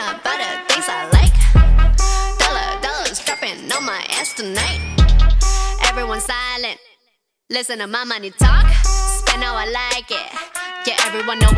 About the things I like. Dollar, dollars dropping on my ass tonight. Everyone silent. Listen to my money talk. Spend how I like it. Yeah, everyone know what.